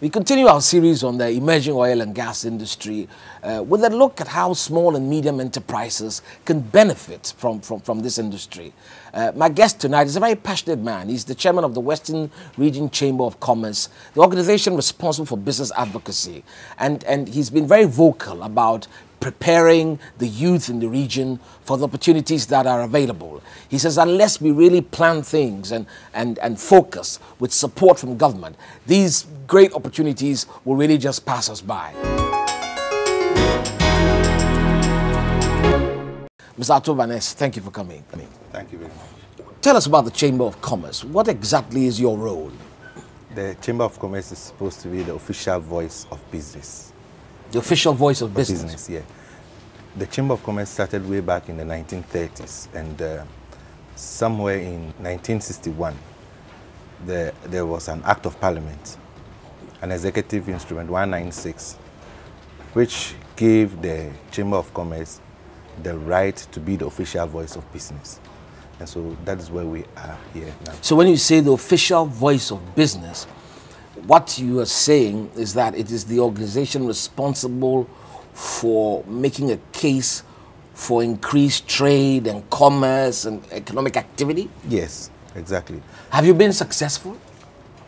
We continue our series on the emerging oil and gas industry uh, with a look at how small and medium enterprises can benefit from, from, from this industry. Uh, my guest tonight is a very passionate man. He's the chairman of the Western Region Chamber of Commerce, the organization responsible for business advocacy. And, and he's been very vocal about preparing the youth in the region for the opportunities that are available. He says, unless we really plan things and, and, and focus with support from government, these great opportunities will really just pass us by. Mr. Ato Van-Ess, thank you for coming. Thank you very much. Tell us about the Chamber of Commerce. What exactly is your role? The Chamber of Commerce is supposed to be the official voice of business. The official voice of business. Business, yeah. The Chamber of Commerce started way back in the 1930s, and uh, somewhere in 1961, there, there was an Act of Parliament, an executive instrument 196, which gave the Chamber of Commerce the right to be the official voice of business. And so that is where we are here now. So when you say the official voice of business, what you are saying is that it is the organization responsible for making a case for increased trade and commerce and economic activity? Yes, exactly. Have you been successful?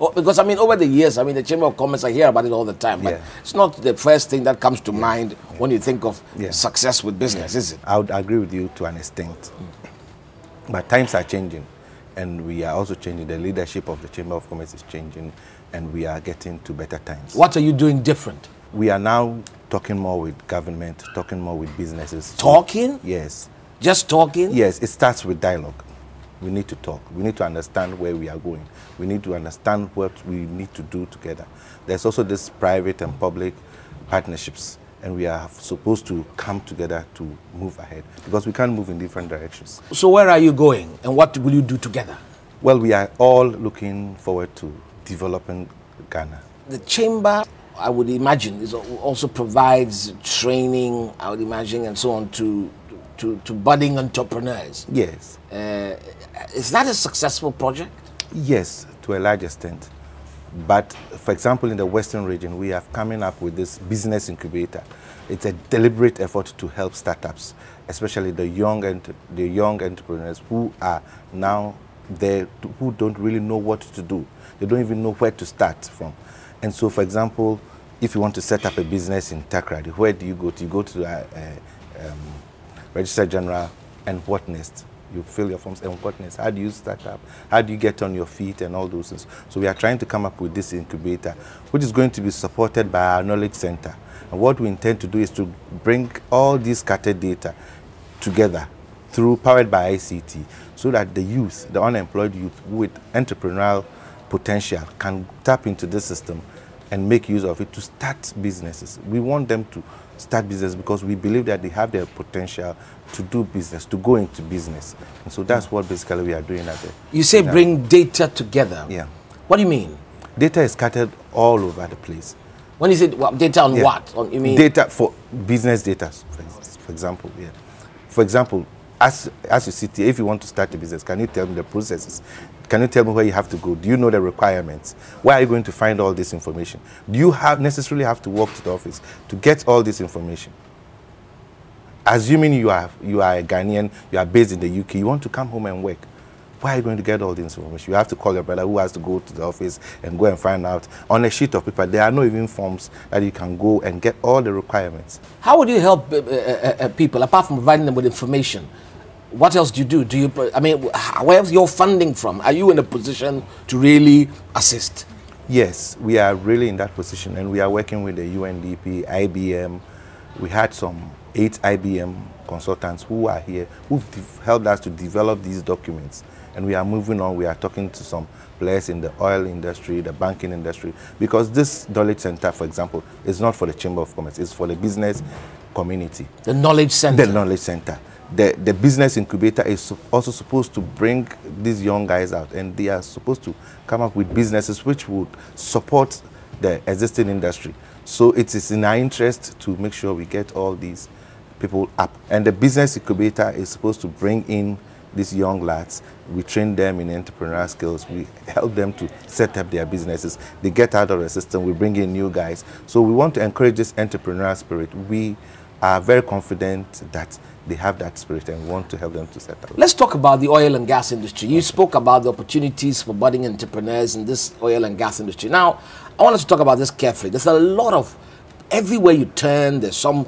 Oh, because I mean, over the years, I mean, the Chamber of Commerce, I hear about it all the time, but Yeah. it's not the first thing that comes to mind when you think of Yeah. success with business, is it? I would agree with you to an extent. But times are changing, and we are also changing. The leadership of the Chamber of Commerce is changing, and we are getting to better times. What are you doing different? We are now talking more with government, talking more with businesses. Talking? Yes. Just talking? Yes, it starts with dialogue. We need to talk. We need to understand where we are going. We need to understand what we need to do together. There's also this private and public partnerships, and we are supposed to come together to move ahead because we can't move in different directions. So where are you going, and what will you do together? Well, we are all looking forward to developing Ghana. The chamber, I would imagine, is also provides training, I would imagine, and so on to to, to budding entrepreneurs. Yes, Uh, is that a successful project? yes, to a large extent. But for example, in the Western region, we have coming up with this business incubator. It's a deliberate effort to help startups, especially the young ent- the young entrepreneurs who are now there, who don't really know what to do. They don't even know where to start from. And so, for example, if you want to set up a business in Takoradi, where do you go to? You go to the uh, um, Register General, and what next? You fill your forms, and what next? How do you start up? How do you get on your feet and all those things? So we are trying to come up with this incubator, which is going to be supported by our knowledge center. And what we intend to do is to bring all these scattered data together through powered by ICT so that the youth, the unemployed youth with entrepreneurial potential can tap into this system and make use of it to start businesses. We want them to start business because we believe that they have the potential to do business, to go into business. And so that's what basically we are doing at the You say bring data together. Yeah. What do you mean? Data is scattered all over the place. When you say well, data on Yeah. what? On, you mean data for business data, for, for example. Yeah. For example, as as you sit here, if you want to start a business, can you tell me the processes? Can you tell me where you have to go? Do you know the requirements? Where are you going to find all this information? Do you have necessarily have to walk to the office to get all this information? Assuming you are you are a Ghanaian, you are based in the UK, you want to come home and work. Where are you going to get all this information? You have to call your brother who has to go to the office and go and find out. On a sheet of paper, there are no even forms that you can go and get all the requirements. How would you help uh, uh, uh, uh, people apart from providing them with information? What else do you do? Do you? I mean, where's your funding from? Are you in a position to really assist? Yes, we are really in that position, and we are working with the UNDP, IBM. We had some eight IBM consultants who are here, who've helped us to develop these documents. And we are moving on. We are talking to some players in the oil industry, the banking industry, because this knowledge center, for example, is not for the Chamber of Commerce, it's for the business community The knowledge center. the knowledge center. The, the business incubator is also supposed to bring these young guys out, and they are supposed to come up with businesses which would support the existing industry. So it is in our interest to make sure we get all these people up. And the business incubator is supposed to bring in these young lads. We train them in entrepreneurial skills. We help them to set up their businesses. They get out of the system. We bring in new guys. So we want to encourage this entrepreneurial spirit. We are very confident that they have that spirit and want to help them to set up. Let's talk about the oil and gas industry. You spoke about the opportunities for budding entrepreneurs in this oil and gas industry. Now, I want us to talk about this carefully. There's a lot of everywhere you turn, there's some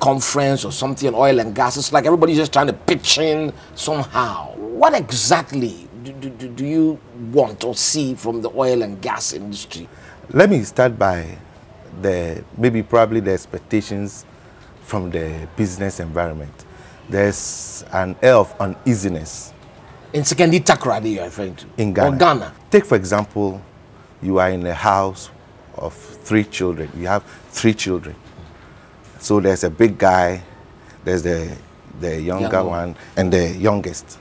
conference or something on oil and gas. It's like everybody's just trying to pitch in somehow. What exactly do, do, do you want or see from the oil and gas industry? Let me start by the maybe probably the expectations from the business environment. There's an air of uneasiness. In Sekondi Takoradi, you're referring to? In Ghana. Or Ghana. Take, for example, you are in a house of three children. You have three children. So there's a big guy, there's the, the younger one, and the youngest.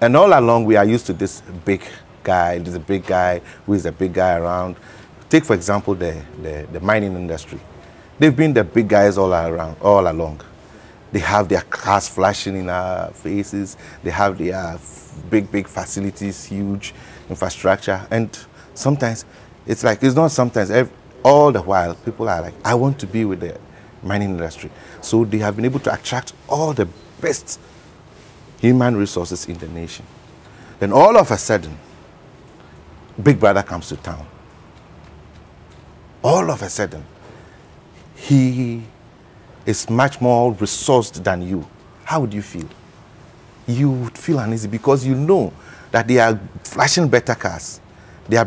And all along, we are used to this big guy, this big guy who is a big guy around. Take, for example, the, the, the mining industry. They've been the big guys all around, all along. They have their cars flashing in our faces. They have their big, big facilities, huge infrastructure. And sometimes, it's like, it's not sometimes, every, all the while, people are like, I want to be with the mining industry. So they have been able to attract all the best human resources in the nation. Then all of a sudden, Big Brother comes to town. All of a sudden, he is much more resourced than you. How would you feel? You would feel uneasy because you know that they are flashing better cars. They are